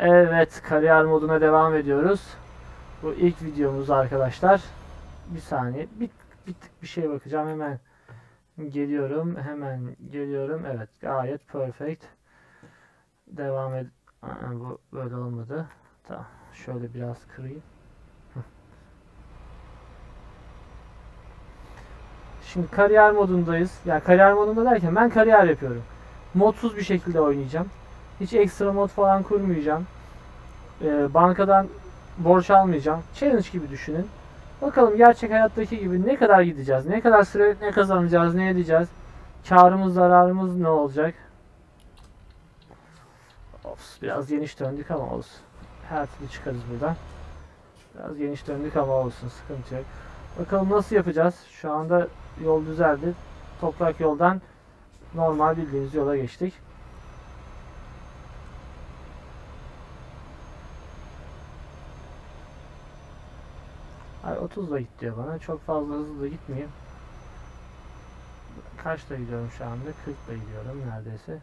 Evet, kariyer moduna devam ediyoruz. Bu ilk videomuz arkadaşlar. Bir saniye. Bir, bir tık bir şey bakacağım. Hemen geliyorum. Hemen geliyorum. Evet, gayet perfect. Devam ed. Aa, bu böyle olmadı. Tamam. Şöyle biraz kırayım. Şimdi kariyer modundayız. Ya yani kariyer modunda derken ben kariyer yapıyorum. Modsuz bir şekilde oynayacağım. Hiç ekstra mod falan kurmayacağım. Ee, bankadan borç almayacağım. Challenge gibi düşünün. Bakalım gerçek hayattaki gibi ne kadar gideceğiz? Ne kadar süre ne kazanacağız? Ne edeceğiz? Karımız zararımız ne olacak? Of, biraz geniş döndük ama olsun. Her türlü çıkarız buradan. Biraz geniş döndük ama olsun. Sıkıntı yok. Bakalım nasıl yapacağız? Şu anda yol düzeldi. Toprak yoldan normal bildiğimiz yola geçtik. Ay 30 da git diyor bana. Çok fazla hızlı gitmeyeyim. Kaçta gidiyorum şu anda? 40 da gidiyorum neredeyse.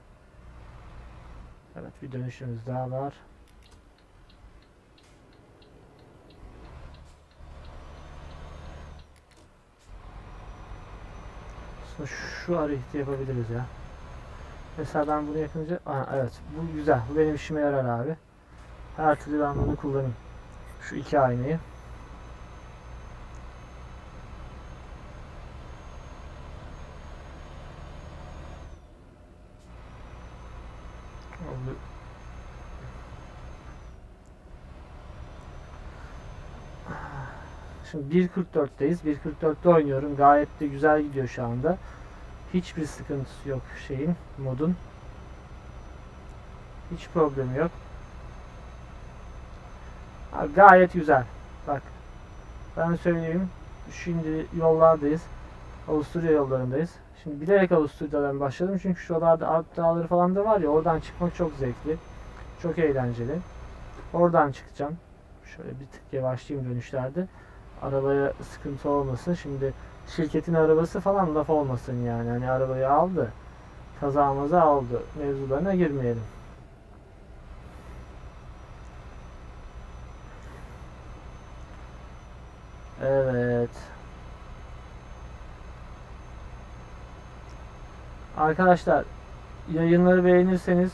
Evet bir dönüşümüz daha var. Şu hareketi yapabiliriz ya. Mesela ben bunu yakınca... Aa, evet bu güzel. Bu benim işime yarar abi. Her türlü ben bunu kullanayım. Şu iki aynayı. Oldu. Şimdi 1.44'teyiz. 1.44'te oynuyorum. Gayet de güzel gidiyor şu anda. Hiçbir sıkıntısı yok şeyin, modun. Hiç problemi yok. Abi gayet güzel. Bak. Ben söyleyeyim. Şimdi yollardayız. Avusturya yollarındayız. Şimdi bilerek Avusturya'dan başladım. Çünkü şuralarda Alp dağları falan da var ya. Oradan çıkmak çok zevkli. Çok eğlenceli. Oradan çıkacağım. Şöyle bir tık yavaşlayayım dönüşlerde. Arabaya sıkıntı olmasın. Şimdi şirketin arabası falan laf olmasın yani. Hani arabayı aldı. Kazamızı aldı. Mevzularına girmeyelim. Evet. Arkadaşlar yayınları beğenirseniz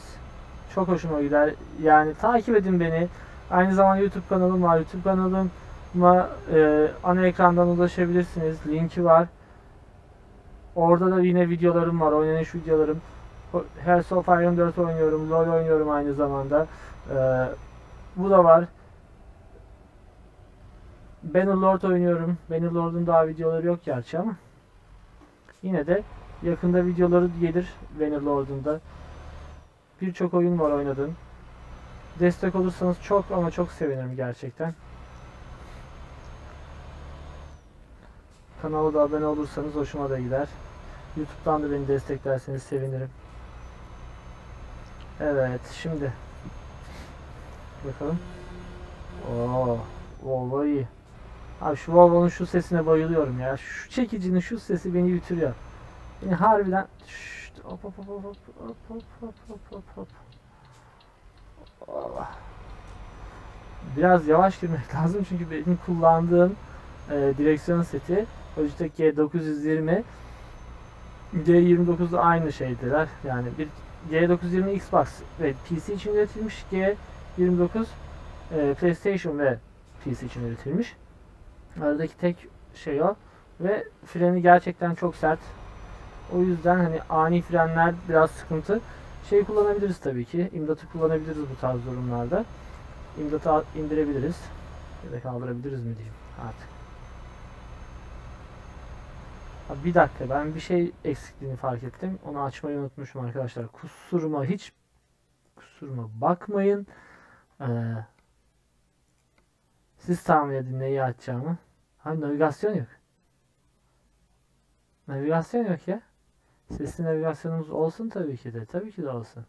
çok hoşuma gider. Yani takip edin beni. Aynı zamanda YouTube kanalım var. YouTube kanalıma e, ana ekrandan ulaşabilirsiniz. Linki var. Orada da yine videolarım var. Oynanış videolarım. Hearts of Iron 4 oynuyorum. LoL oynuyorum aynı zamanda. E, bu da var. Bannerlord oynuyorum. Bannerlord'un daha videoları yok gerçi ama. Yine de yakında videoları gelir Bannerlord'un da. Birçok oyun var oynadığım. Destek olursanız çok ama çok sevinirim gerçekten. Kanala da abone olursanız hoşuma da gider. YouTube'dan da beni desteklerseniz sevinirim. Evet şimdi bakalım. Oo, Volvo iyi. Abi şu Volvo'nun şu sesine bayılıyorum ya. Şu çekicinin şu sesi beni bitiriyor. Beni harbiden Şşt, hop hop hop hop hop hop hop hop hop hop. Biraz yavaş girmek lazım çünkü benim kullandığım e, direksiyon seti Logitech G920 G29'da aynı şeydiler. Yani bir G920 Xbox ve PC için üretilmiş G29 e, PlayStation ve PC için üretilmiş. Aradaki tek şey o. Ve freni gerçekten çok sert. O yüzden hani ani frenler biraz sıkıntı. Şey kullanabiliriz tabii ki. İmdatı kullanabiliriz bu tarz durumlarda. İmdatı indirebiliriz. Ya da kaldırabiliriz mi diyeyim artık. Ha, bir dakika ben bir şey eksikliğini fark ettim. Onu açmayı unutmuşum arkadaşlar. Kusuruma hiç kusuruma bakmayın. Ee, siz tahmin edin neyi açacağımı. Ha navigasyon yok. Navigasyon yok ya. Sesli navigasyonumuz olsun tabii ki de. Tabii ki de olsun.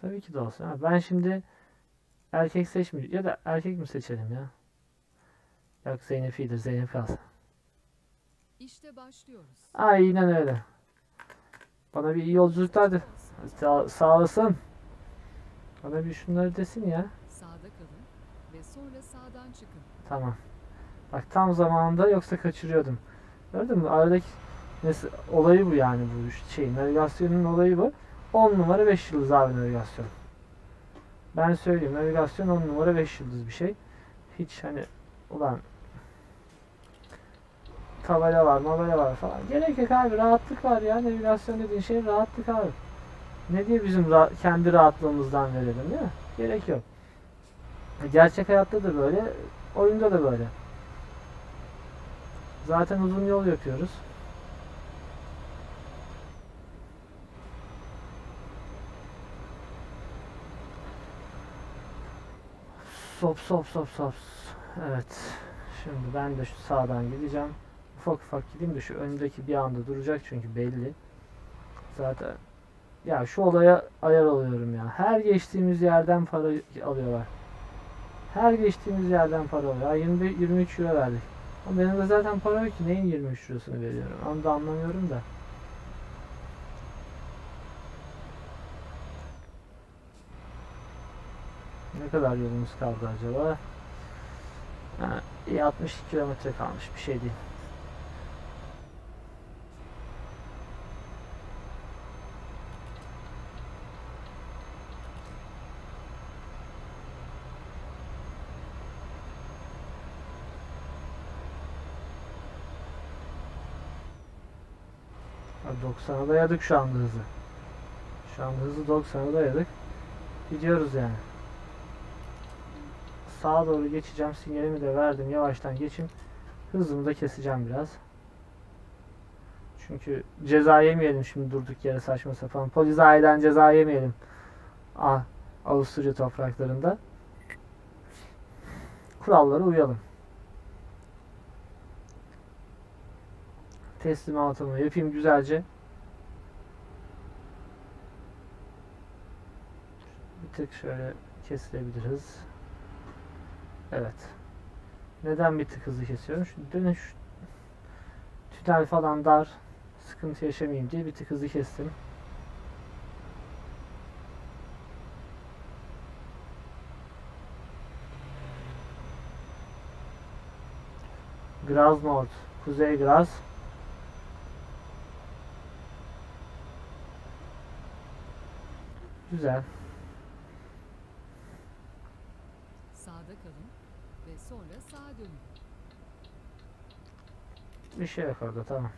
Tabii ki de olsun. Ha, ben şimdi erkek seçmeyeceğim. Ya da erkek mi seçelim ya? Yok Zeynep iyidir. Zeynep kalsın. İşte başlıyoruz. Aynen öyle. Bana bir iyi yolculuklar da. Sağ, sağ olasın. Bana bir şunları desin ya. Sağda kalın ve sonra sağdan çıkın. Tamam. Bak tam zamanında yoksa kaçırıyordum. Gördün mü? Aradaki mes- olayı bu yani bu şey. Navigasyonun olayı bu. 10 numara 5 yıldız abi navigasyon. Ben söyleyeyim navigasyon 10 numara 5 yıldız bir şey. Hiç hani ulan tabela var, mabela var falan. Gerek yok abi. Rahatlık var ya. Navigasyon dediğin şey rahatlık abi. Ne diye bizim ra- kendi rahatlığımızdan verelim değil mi? Gerek yok. Gerçek hayatta da böyle, oyunda da böyle. Zaten uzun yol yapıyoruz. Sop sop sop sop. Evet. Şimdi ben de şu sağdan gideceğim. Ufak ufak gideyim de şu öndeki bir anda duracak çünkü belli. Zaten ya şu olaya ayar alıyorum ya. Her geçtiğimiz yerden para alıyorlar. Her geçtiğimiz yerden para alıyor. Ya 20, 23 euro verdik. Ama benim de zaten para yok ki. Neyin 23 eurosunu veriyorum? Onu da anlamıyorum da. Ne kadar yolumuz kaldı acaba? Ha, iyi 62 kilometre kalmış. Bir şey değil. Ha, 90'a dayadık şu anda hızı. Şu anda hızı 90'a dayadık. Gidiyoruz yani. Sağa doğru geçeceğim. Sinyalimi de verdim. Yavaştan geçeyim. Hızımı da keseceğim biraz. Çünkü ceza yemeyelim şimdi durduk yere saçma sapan. Polizayeden ceza yemeyelim. Ah, Avusturya topraklarında. Kurallara uyalım. Teslimatımı yapayım güzelce. Bir tık şöyle kesilebilir hız. Evet. Neden bir tık hızlı kesiyorum? Şu dönüş tünel falan dar. Sıkıntı yaşamayayım diye bir tık hızlı kestim. Graz Nord. Kuzey Graz. Güzel. Sağda kalın ve sonra sağa dönün. Bir şey yok orada tamam.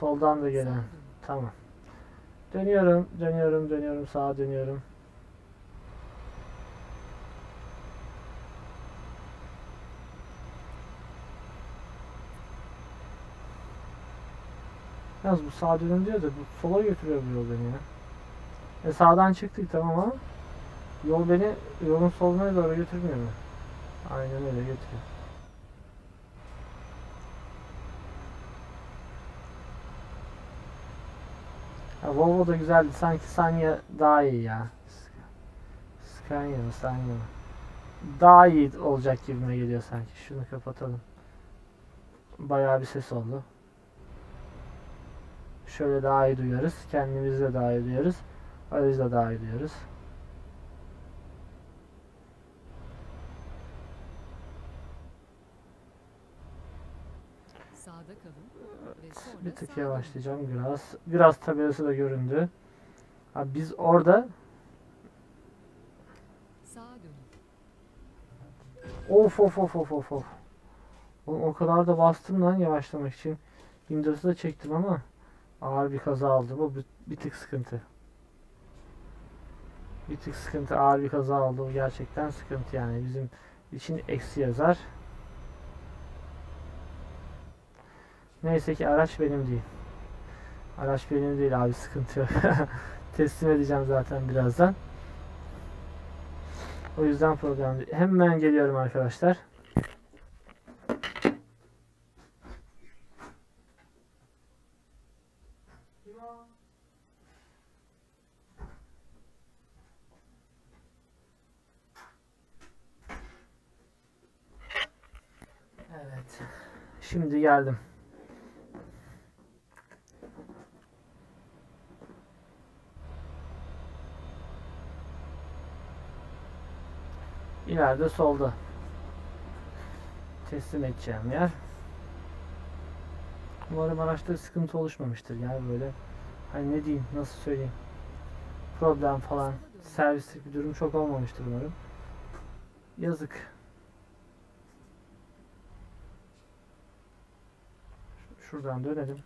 Soldan da dönün. Tamam. Dönüyorum, dönüyorum, dönüyorum, sağa dönüyorum. Yalnız bu sağa dönün diyor da bu sola götürüyor bu yol beni ya. E sağdan çıktık tamam ama yol beni yolun soluna doğru götürmüyor mu? Aynen öyle götürüyor. Ya Volvo da güzeldi. Sanki Scania daha iyi ya. Scania mı Scania mı? Daha iyi olacak gibime geliyor sanki. Şunu kapatalım. Bayağı bir ses oldu. Şöyle daha iyi duyuyoruz. Kendimizi de daha iyi duyuyoruz. Aracı da daha iyi duyuyoruz. Sağda kalın ve sonra Bir tık yavaşlayacağım biraz. Biraz tabelası da göründü. Ha, biz orada. Of of of of of of. Oğlum o kadar da bastım lan yavaşlamak için. Windows'u da çektim ama ağır bir kaza aldım. Bu bir, bir tık sıkıntı. Bir tık sıkıntı ağır bir kaza oldu. Bu gerçekten sıkıntı yani. Bizim için eksi yazar. Neyse ki araç benim değil. Araç benim değil abi sıkıntı yok. Teslim edeceğim zaten birazdan. O yüzden değil. Hemen geliyorum arkadaşlar. Evet. Şimdi geldim. İleride solda. Teslim edeceğim yer. Umarım araçta sıkıntı oluşmamıştır. Yani böyle hani ne diyeyim nasıl söyleyeyim problem falan servislik bir durum çok olmamıştır umarım. Yazık. Şuradan dönelim.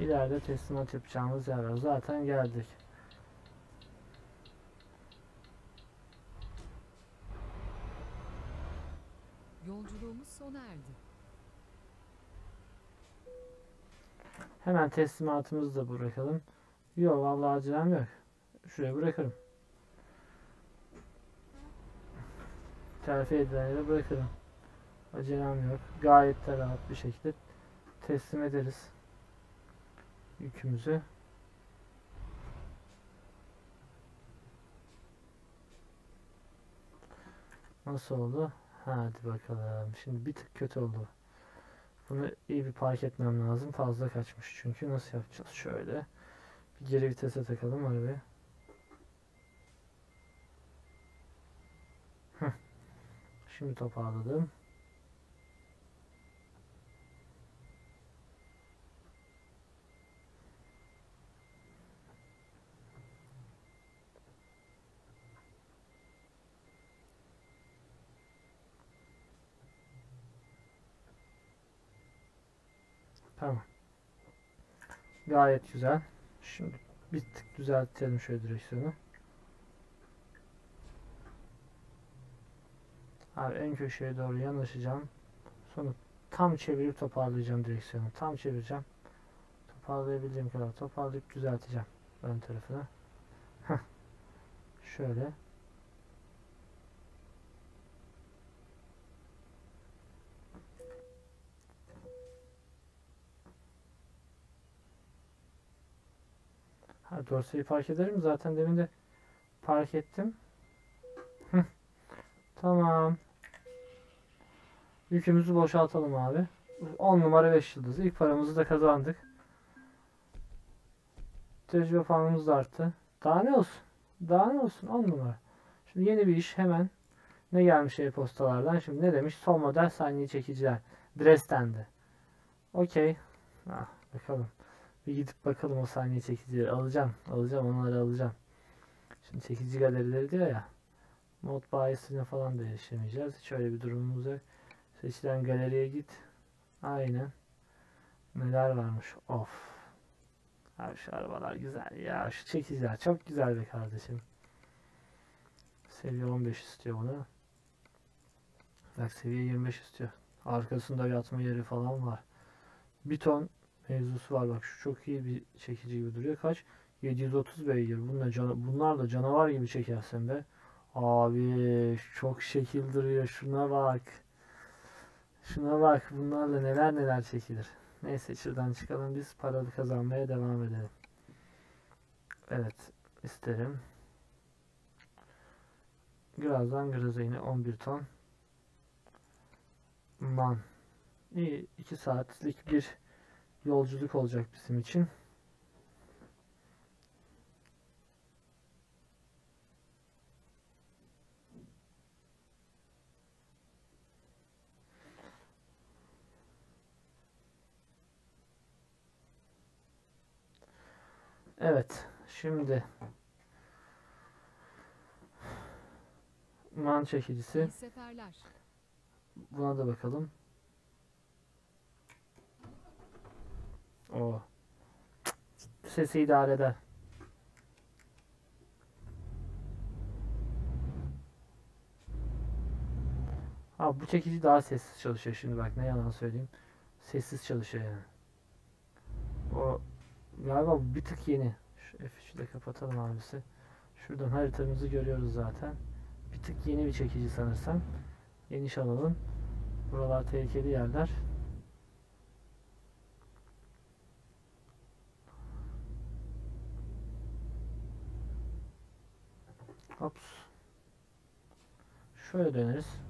İleride teslimat yapacağımız yer var. Zaten geldik. Hemen teslimatımızı da bırakalım. Yok vallahi acelem yok. Şuraya bırakırım. Terfi edilen yere bırakırım. Acelem yok. Gayet de rahat bir şekilde teslim ederiz. Yükümüzü. Nasıl oldu? Hadi bakalım. Şimdi bir tık kötü oldu. Bunu iyi bir park etmem lazım. Fazla kaçmış çünkü. Nasıl yapacağız? Şöyle. Bir geri vitese takalım arabayı. Şimdi toparladım. Tamam. Gayet güzel. Şimdi bir tık düzeltelim şöyle direksiyonu. Abi en köşeye doğru yanaşacağım. Sonra tam çevirip toparlayacağım direksiyonu. Tam çevireceğim. Toparlayabildiğim kadar toparlayıp düzelteceğim ön tarafını. Heh. Şöyle. Ha dorseyi park ederim. Zaten demin de park ettim. Tamam. Yükümüzü boşaltalım abi. 10 numara 5 yıldız. İlk paramızı da kazandık. Tecrübe puanımız da arttı. Daha ne olsun? Daha ne olsun? 10 numara. Şimdi yeni bir iş hemen. Ne gelmiş e-postalardan? Şimdi ne demiş? Son model saniye çekiciler. Dresden'de. Okey. Ah, bakalım. Bir gidip bakalım o saniye çekicileri. Alacağım. Alacağım. Onları alacağım. Şimdi çekici galerileri diyor ya. Mod bayisine falan da erişemeyeceğiz. Hiç öyle bir durumumuz yok. Seçilen galeriye git. Aynen. Neler varmış. Of. Abi şu arabalar güzel ya. Şu çekiciler çok güzel be kardeşim. Seviye 15 istiyor bunu. Bak seviye 25 istiyor. Arkasında yatma yeri falan var. Bir ton mevzusu var. Bak şu çok iyi bir çekici gibi duruyor. Kaç? 730 beygir. Bunlar, cana- bunlar da canavar gibi çekersen be. Abi çok şekil duruyor. Şuna bak. Şuna bak. Bunlarla neler neler çekilir. Neyse şuradan çıkalım. Biz para kazanmaya devam edelim. Evet. isterim. Birazdan graza yine 11 ton. Man. İyi. 2 saatlik bir yolculuk olacak bizim için. Evet. Şimdi man çekicisi. Buna da bakalım. O. Sesi idare eder. Abi bu çekici daha sessiz çalışıyor şimdi bak ne yalan söyleyeyim. Sessiz çalışıyor yani. O galiba bir tık yeni. Şu F3'ü de kapatalım abisi. Şuradan haritamızı görüyoruz zaten. Bir tık yeni bir çekici sanırsam. Geniş alalım. Buralar tehlikeli yerler. Hops. Şöyle döneriz.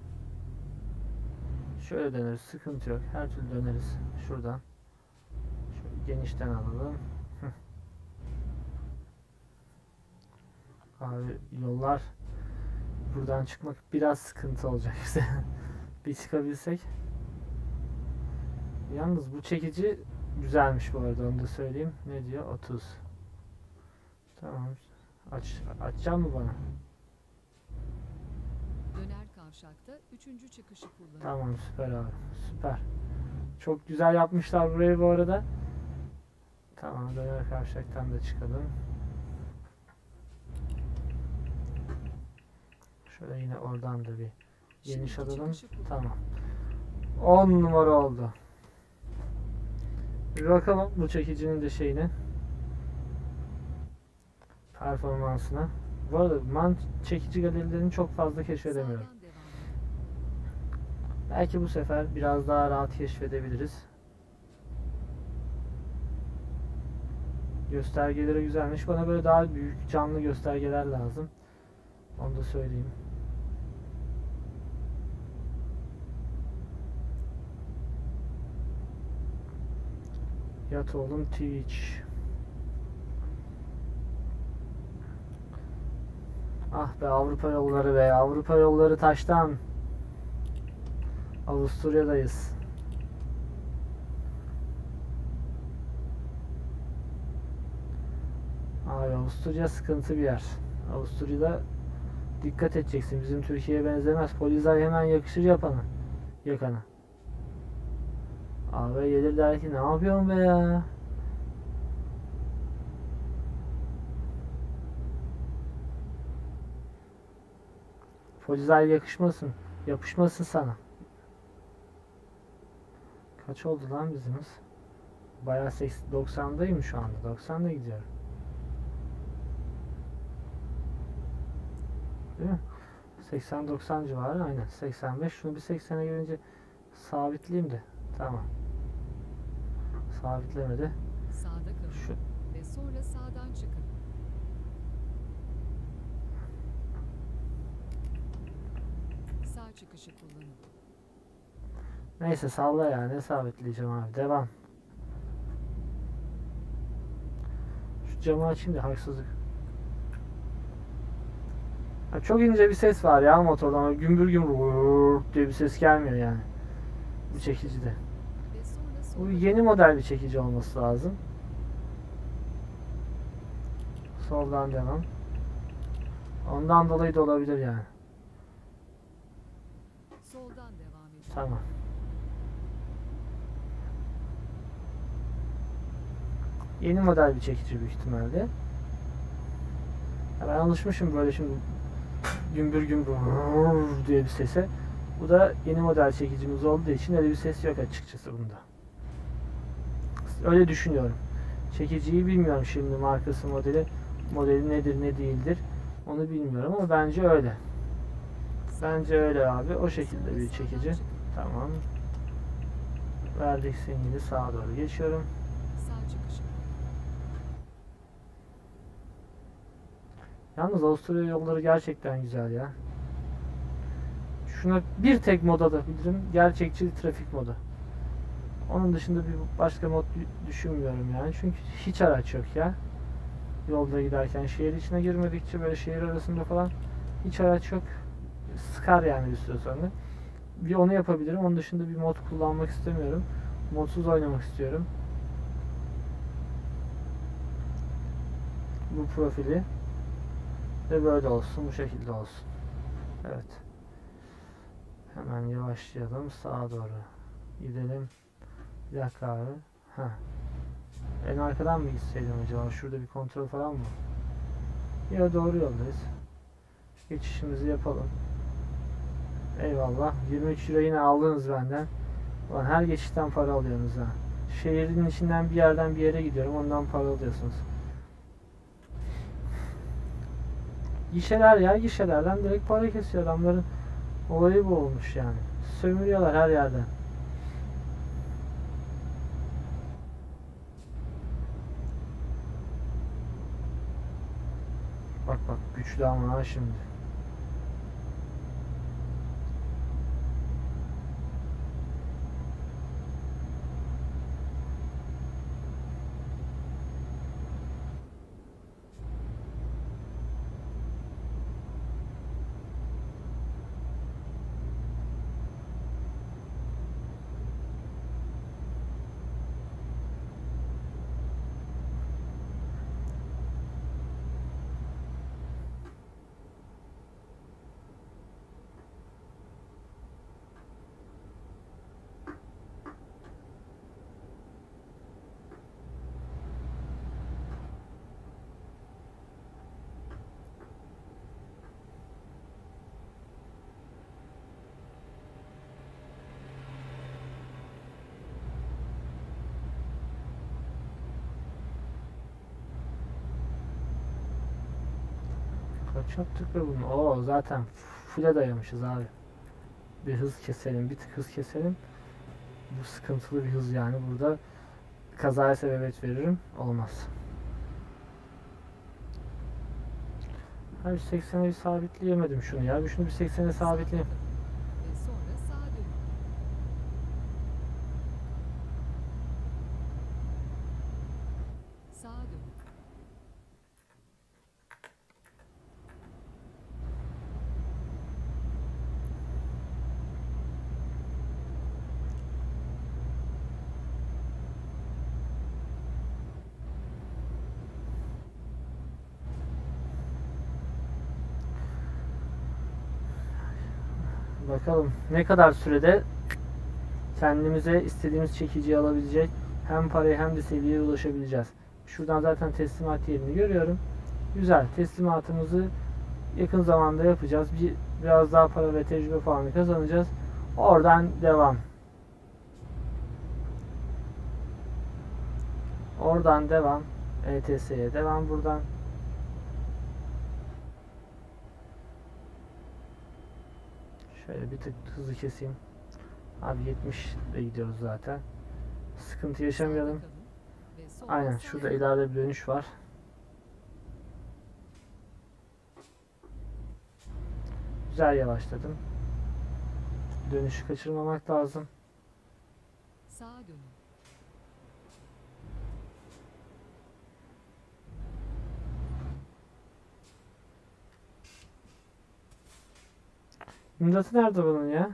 Şöyle döneriz. Sıkıntı yok. Her türlü döneriz. Şuradan. Şöyle genişten alalım. Abi yollar buradan çıkmak biraz sıkıntı olacak bize. bir çıkabilsek. Yalnız bu çekici güzelmiş bu arada onu da söyleyeyim. Ne diyor? 30. Tamam. Aç, açacak mı bana? Kavşakta üçüncü çıkışı kullanın. Tamam süper abi. Süper. Çok güzel yapmışlar burayı bu arada. Tamam döner kavşaktan da çıkalım. Şöyle yine oradan da bir geniş alalım. Tamam. 10 numara oldu. Bir bakalım bu çekicinin de şeyine. Performansına. Bu arada man çekici galerilerini çok fazla keşfedemiyorum. Belki bu sefer biraz daha rahat keşfedebiliriz. Göstergeleri güzelmiş. Bana böyle daha büyük canlı göstergeler lazım. Onu da söyleyeyim. Yat oğlum Twitch. Ah be Avrupa yolları be. Avrupa yolları taştan. Avusturya'dayız. Abi Avusturya sıkıntı bir yer. Avusturya'da dikkat edeceksin. Bizim Türkiye'ye benzemez. Polisler hemen yakışır yapana. Yakana. Abi gelir der ki ne yapıyorsun be ya? Polisler yakışmasın. Yapışmasın sana. Kaç oldu lan bizim hız? Bayağı 80 90'dayım şu anda. 90'da gidiyorum. Değil mi? 80-90 civarı aynen. 85. Şunu bir 80'e gelince sabitleyeyim de. Tamam. Sabitlemedi. Sağda kalın Şu ve sonra sağdan çıkın. Sağ çıkışı kullanın. Neyse salla ya. Ne sabitleyeceğim abi. Devam. Şu camı açayım da haksızlık. Ha, çok ince bir ses var ya motordan. Gümbür gümbür diye bir ses gelmiyor yani. Bu çekicide. Bu yeni model bir çekici olması lazım. Soldan devam. Ondan dolayı da olabilir yani. soldan devam. Tamam. Yeni model bir çekici büyük ihtimalle. Ya ben alışmışım böyle şimdi gümbür gümbür diye bir sese. Bu da yeni model çekicimiz olduğu için öyle bir ses yok açıkçası bunda. Öyle düşünüyorum. Çekiciyi bilmiyorum şimdi markası modeli modeli nedir ne değildir. Onu bilmiyorum ama bence öyle. Bence öyle abi. O şekilde bir çekici. Tamam. Verdik sinyali sağa doğru geçiyorum. Sağ çıkışı Yalnız Avusturya yolları gerçekten güzel ya. Şuna bir tek moda da bilirim. Gerçekçi trafik modu. Onun dışında bir başka mod dü- düşünmüyorum yani. Çünkü hiç araç yok ya. Yolda giderken şehir içine girmedikçe böyle şehir arasında falan hiç araç yok. Sıkar yani bir süre sonra. Bir onu yapabilirim. Onun dışında bir mod kullanmak istemiyorum. Modsuz oynamak istiyorum. Bu profili ve böyle olsun. Bu şekilde olsun. Evet. Hemen yavaşlayalım. Sağa doğru gidelim. Bir dakika abi. Ha. En arkadan mı gitseydim acaba? Şurada bir kontrol falan mı? Ya doğru yoldayız. Geçişimizi yapalım. Eyvallah. 23 lira yine aldınız benden. Ulan her geçişten para alıyorsunuz ha. Şehrin içinden bir yerden bir yere gidiyorum. Ondan para alıyorsunuz. Gişeler ya gişelerden direkt para kesiyor adamların olayı bu olmuş yani. Sömürüyorlar her yerden. Bak bak güçlü ama ha şimdi. Yaptık ve bunu? Oo zaten full'e dayamışız abi. Bir hız keselim, bir tık hız keselim. Bu sıkıntılı bir hız yani burada kazaya sebebiyet veririm. Olmaz. Abi 80'e bir sabitleyemedim şunu ya. Bir şunu bir 80'e Sağda sabitleyeyim. kalın ve sonra sağa dönün. Sağa dönün. Bakalım ne kadar sürede kendimize istediğimiz çekiciyi alabilecek hem parayı hem de seviyeye ulaşabileceğiz. Şuradan zaten teslimat yerini görüyorum. Güzel. Teslimatımızı yakın zamanda yapacağız. Bir, biraz daha para ve tecrübe falan kazanacağız. Oradan devam. Oradan devam. ETS'ye devam buradan. Şöyle bir tık hızlı keseyim. Abi 70 ile gidiyoruz zaten. Sıkıntı yaşamayalım. Aynen şurada ileride bir dönüş var. Güzel yavaşladım. Dönüşü kaçırmamak lazım. Sağa dönün. İmdatı nerede bunun ya?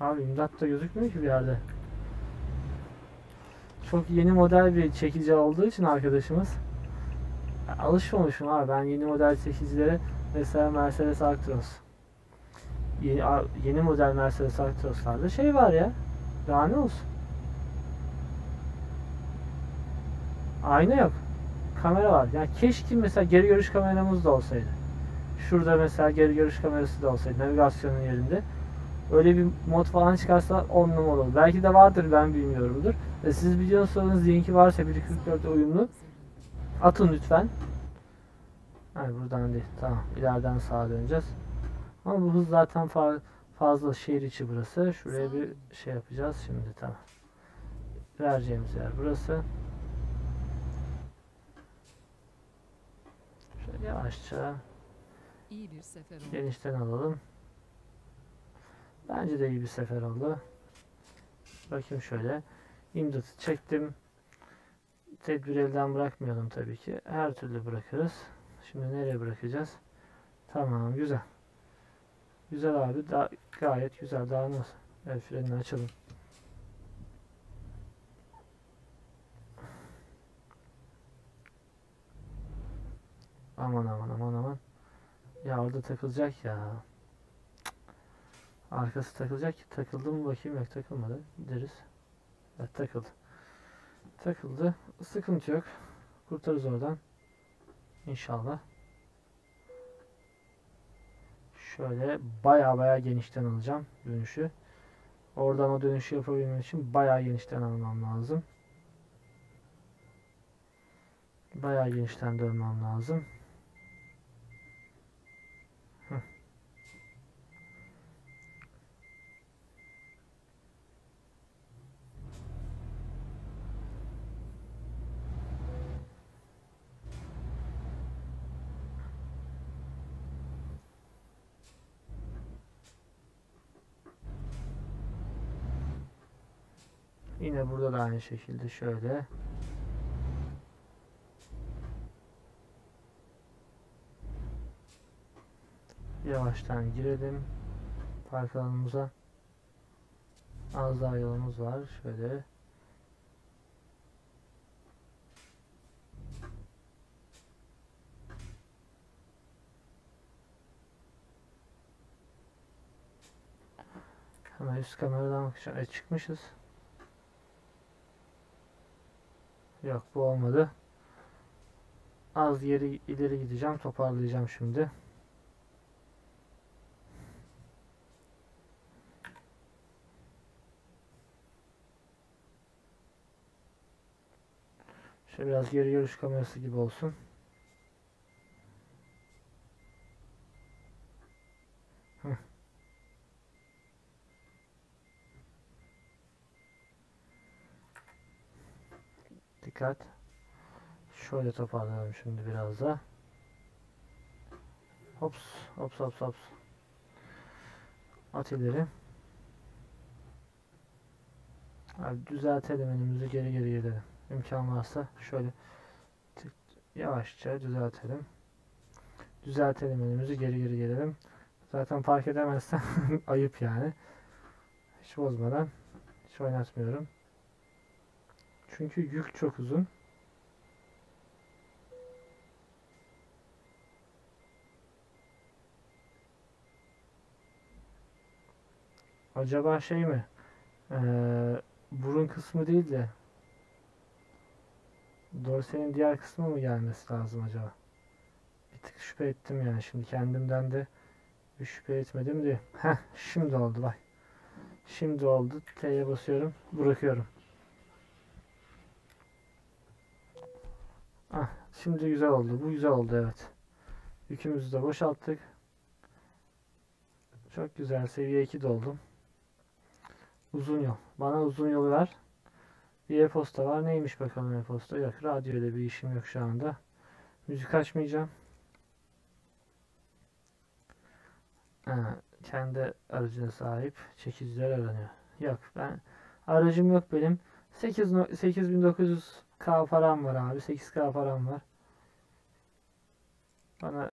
Abi imdat da gözükmüyor ki bir yerde. Çok yeni model bir çekici olduğu için arkadaşımız alışmamışım abi ben yeni model çekicilere mesela Mercedes Actros yeni, yeni model Mercedes Actros'larda şey var ya daha ne olsun ayna yok kamera var yani keşke mesela geri görüş kameramız da olsaydı şurada mesela geri görüş kamerası da olsaydı navigasyonun yerinde öyle bir mod falan çıkarsa 10 numara olur. Belki de vardır ben bilmiyorumdur. E siz biliyorsanız linki varsa 1.44'e uyumlu atın lütfen. Hayır buradan değil. Tamam. ileriden sağa döneceğiz. Ama bu hız zaten fa- fazla şehir içi burası. Şuraya bir şey yapacağız şimdi. Tamam. Vereceğimiz yer burası. Şöyle yavaşça İyi bir sefer oldu. genişten alalım. Bence de iyi bir sefer oldu. Bakayım şöyle. İmdatı çektim. Tedbir elden bırakmayalım tabii ki. Her türlü bırakırız. Şimdi nereye bırakacağız? Tamam güzel. Güzel abi. Daha, gayet güzel. Daha nasıl? El frenini açalım. Aman aman aman aman. Ya orada takılacak ya. Arkası takılacak ki takıldı mı bakayım yok takılmadı. Gideriz. Evet takıldı. Takıldı. Sıkıntı yok. Kurtarız oradan. İnşallah. Şöyle baya baya genişten alacağım dönüşü. Oradan o dönüşü yapabilmem için baya genişten almam lazım. Baya genişten dönmem lazım. Yine burada da şekilde şöyle. Yavaştan girelim park alanımıza. Az daha yolumuz var. Şöyle. Hemen üst kameradan. E, çıkmışız. Yok bu olmadı. Az yeri ileri gideceğim. Toparlayacağım şimdi. Şöyle biraz geri görüş kamerası gibi olsun. Heh. Dikkat. Şöyle toparlayalım şimdi biraz da. Hops, hops, hops, hops. At ileri. Abi düzeltelim önümüzü geri geri gelelim. İmkan varsa şöyle tık- yavaşça düzeltelim. Düzeltelim önümüzü geri geri gelelim. Zaten fark edemezsen ayıp yani. Hiç bozmadan hiç oynatmıyorum. Çünkü yük çok uzun. Acaba şey mi? Ee, burun kısmı değil de dorsenin diğer kısmı mı gelmesi lazım acaba? Bir tık şüphe ettim yani. Şimdi kendimden de bir şüphe etmedim de. Heh, şimdi oldu bak. Şimdi oldu. T'ye basıyorum. Bırakıyorum. Ah, şimdi güzel oldu. Bu güzel oldu evet. Yükümüzü de boşalttık. Çok güzel. Seviye 2 doldum. Uzun yol. Bana uzun yolu ver. Bir e-posta var. Neymiş bakalım e-posta? Yok. Radyoyla bir işim yok şu anda. Müzik açmayacağım. Ha, kendi aracına sahip çekiciler aranıyor. Yok ben aracım yok benim. 8 8900 8k param var abi. 8k param var. Bana